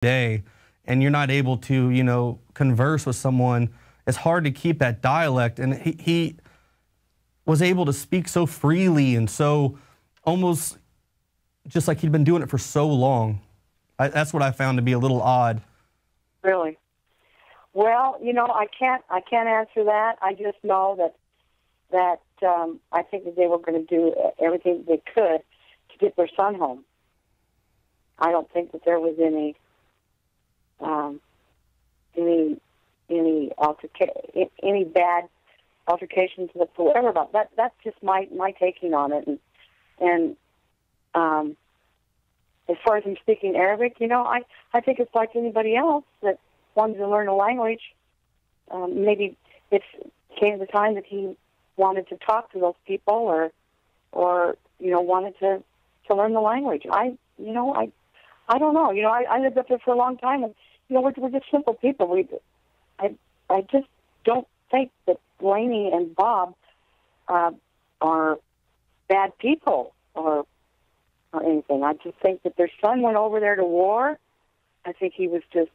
day and you're not able to, you know, converse with someone, it's hard to keep that dialect. And he, he was able to speak so freely and so almost just like he'd been doing it for so long. I, that's what I found to be a little odd. Really? Well, you know, I can't I can't answer that. I just know that that um, I think that they were going to do everything they could to get their son home. I don't think that there was any um, any any alterca- any bad altercations whatsoever about that. That's just my my taking on it, and and um, as far as I'm speaking Arabic, you know, I I think it's like anybody else that wanted to learn a language. Um, maybe it came the time that he wanted to talk to those people, or or you know wanted to to learn the language. I you know I I don't know. You know, I, I lived up there for a long time, and you know, we're, we're just simple people. We, I, I just don't think that Blaney and Bob uh, are bad people or or anything. I just think that their son went over there to war. I think he was just,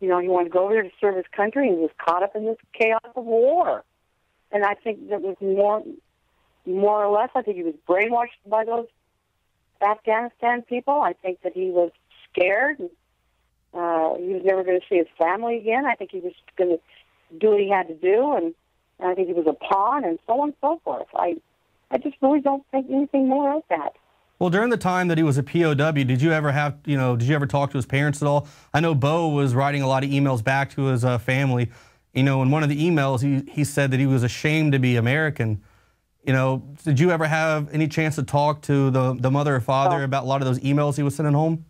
you know, he wanted to go over there to serve his country, and he was caught up in this chaos of war. And I think that was more, more or less. I think he was brainwashed by those Afghanistan people. I think that he was scared. And, uh, he was never going to see his family again. I think he was going to do what he had to do, and, and I think he was a pawn, and so on and so forth. I, I just really don't think anything more of that. Well, during the time that he was a POW, did you ever have, you know, did you ever talk to his parents at all? I know Bowe was writing a lot of emails back to his uh, family. You know, in one of the emails, he, he said that he was ashamed to be American. You know, did you ever have any chance to talk to the, the mother or father about a lot of those emails he was sending home?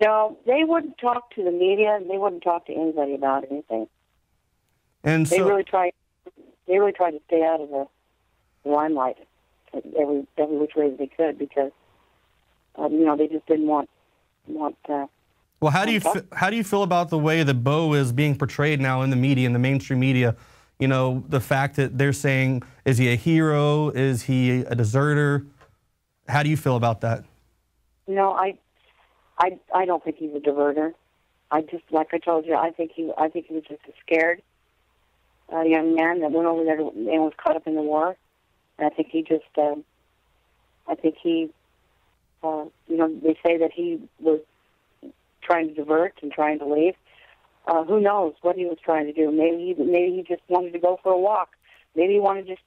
No, they wouldn't talk to the media. They wouldn't talk to anybody about anything. And they so, really tried. They really tried to stay out of the limelight every every which way they could because um, you know they just didn't want want. Uh, well, how do you how do you feel about the way that Bowe is being portrayed now in the media, in the mainstream media? You know, the fact that they're saying, is he a hero? Is he a deserter? How do you feel about that? You know, I I I don't think he's a diverter. I just like I told you, I think he I think he was just a scared uh, young man that went over there to, and was caught up in the war. And I think he just uh, I think he uh, you know they say that he was trying to divert and trying to leave. Uh, who knows what he was trying to do? Maybe he, maybe he just wanted to go for a walk. Maybe he wanted to just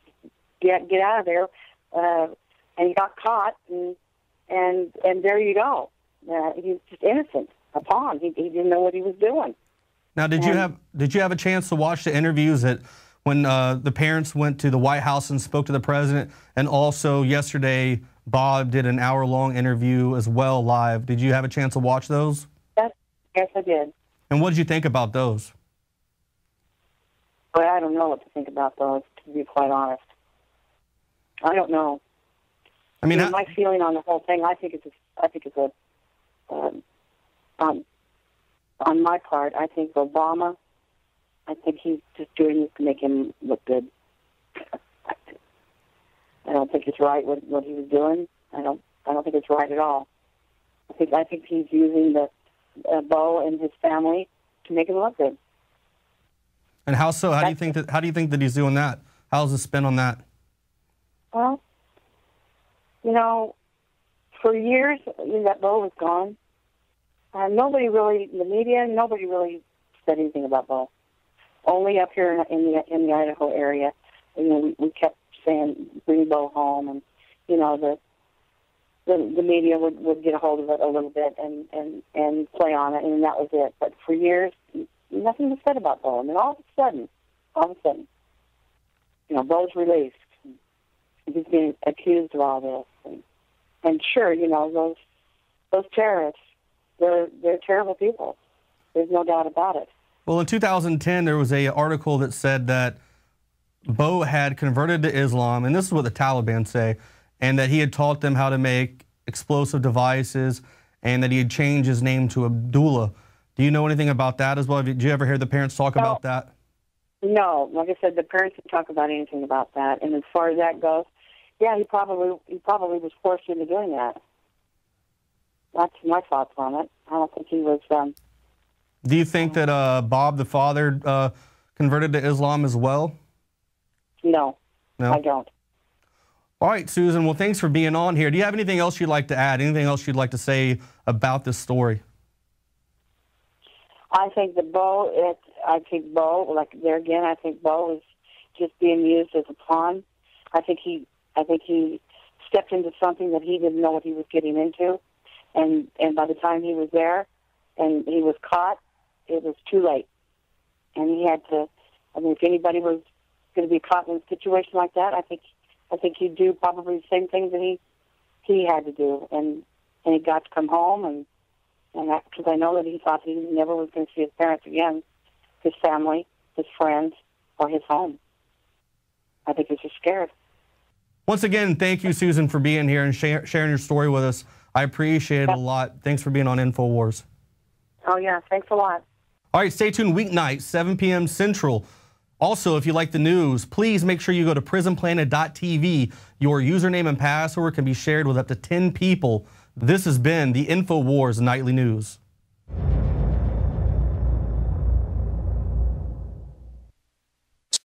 get get out of there. Uh, and he got caught, and and and there you go. Uh, he's just innocent, a pawn. He, he didn't know what he was doing. Now, did and, you have did you have a chance to watch the interviews that when uh, the parents went to the White House and spoke to the president, and also yesterday Bob did an hour long interview as well live. Did you have a chance to watch those? Yes, yes, I did. And what did you think about those? Well, I don't know what to think about those, to be quite honest. I don't know. I mean, you know, my feeling on the whole thing, I think it's a, I think it's a um, on on my part, I think Obama. I think he's just doing this to make him look good. I don't think it's right what what he was doing. I don't I don't think it's right at all. I think I think he's using the uh, Bowe and his family to make him look good. And how so? How That's do you think that? How do you think that he's doing that? How's the spin on that? Well, you know, for years that Bowe was gone, uh, nobody really, the media, nobody really said anything about Bowe. Only up here in, in the in the Idaho area, you know, we, we kept saying bring Bowe home, and you know the the, the media would, would get a hold of it a little bit and, and, and play on it, and that was it. But for years, nothing was said about Bowe. And then all of a sudden, all of a sudden, you know, Bowe's released. He's being accused of all this. And, and sure, you know, those those terrorists, they're they're terrible people. There's no doubt about it. Well, in 2010, there was a article that said that Bowe had converted to Islam, and this is what the Taliban say, and that he had taught them how to make explosive devices, and that he had changed his name to Abdullah. Do you know anything about that as well? Did you ever hear the parents talk no. about that? No, like I said, the parents didn't talk about anything about that. And as far as that goes, yeah, he probably he probably was forced into doing that. That's my thoughts on it. I don't think he was. Um, Do you think that uh, Bob, the father, uh, converted to Islam as well? no, No. I don't. All right, Susan. Well, thanks for being on here. Do you have anything else you'd like to add? Anything else you'd like to say about this story? I think the Bowe. It. I think Bowe. Like there again, I think Bowe is just being used as a pawn. I think he. I think he stepped into something that he didn't know what he was getting into, and and by the time he was there, and he was caught, it was too late, and he had to. I mean, if anybody was going to be caught in a situation like that, I think I think he'd do probably the same things that he he had to do, and and he got to come home and and because I know that he thought he never was going to see his parents again, his family, his friends, or his home. I think he's just scared. Once again, thank you, Susan, for being here and sharing your story with us. I appreciate it a lot. Thanks for being on InfoWars. Oh yeah, thanks a lot. All right, stay tuned weeknight, 7 p.m. Central. Also, if you like the news, please make sure you go to prisonplanet.tv. Your username and password can be shared with up to 10 people. This has been the InfoWars Nightly News.